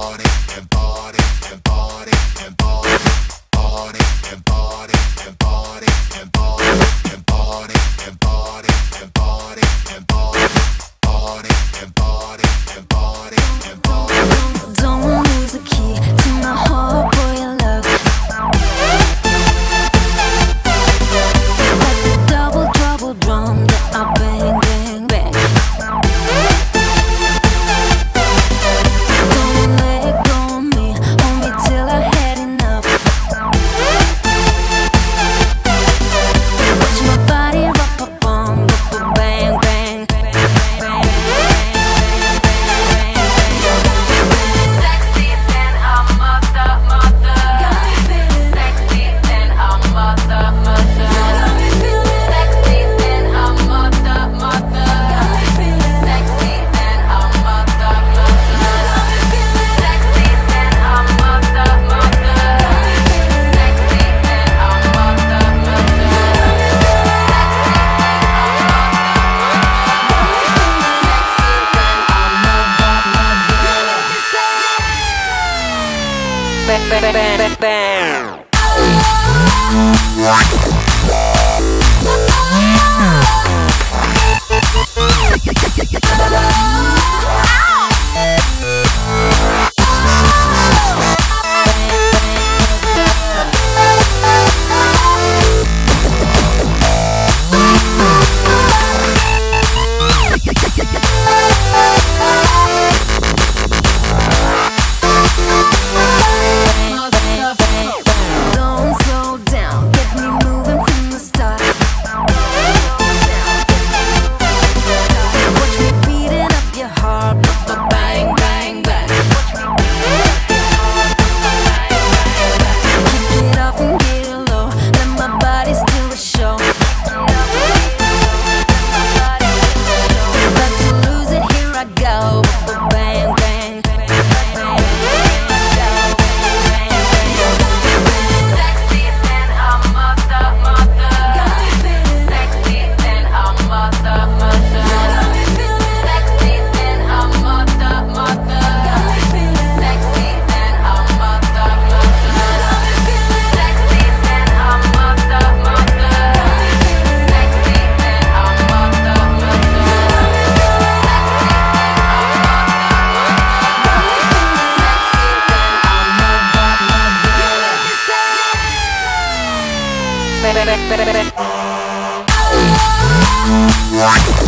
body and body, and body, and party, and body, and body, and. One. What?